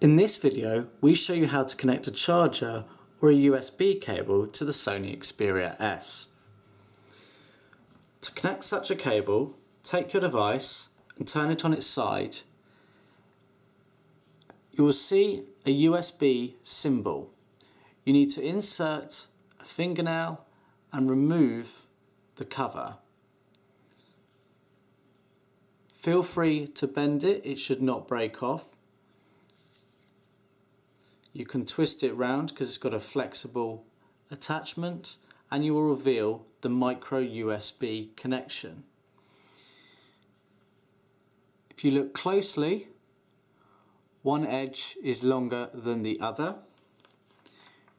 In this video, we show you how to connect a charger or a USB cable to the Sony Xperia S. To connect such a cable, take your device and turn it on its side. You will see a USB symbol. You need to insert a fingernail and remove the cover. Feel free to bend it, it should not break off. You can twist it round because it's got a flexible attachment and you will reveal the micro USB connection. If you look closely, one edge is longer than the other.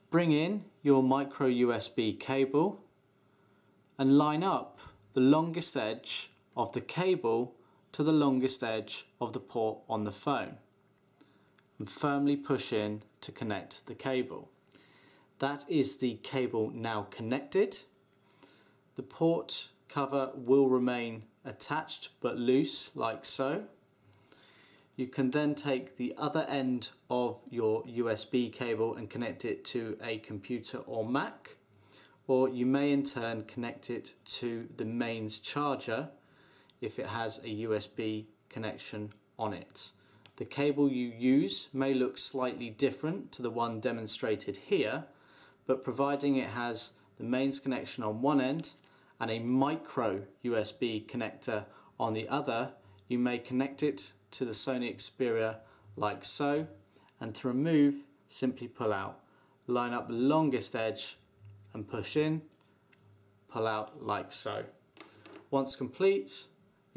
Bring in your micro USB cable and line up the longest edge of the cable to the longest edge of the port on the phone and firmly push in to connect the cable. That is the cable now connected. The port cover will remain attached but loose like so. You can then take the other end of your USB cable and connect it to a computer or Mac or you may in turn connect it to the mains charger if it has a USB connection on it. The cable you use may look slightly different to the one demonstrated here, but providing it has the mains connection on one end and a micro USB connector on the other, you may connect it to the Sony Xperia like so, and to remove, simply pull out. Line up the longest edge and push in, pull out like so. Once complete,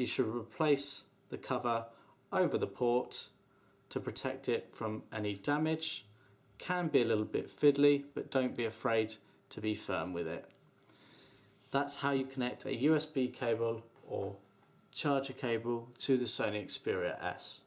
you should replace the cover over the port to protect it from any damage. Can be a little bit fiddly, but don't be afraid to be firm with it. That's how you connect a USB cable or charger cable to the Sony Xperia S.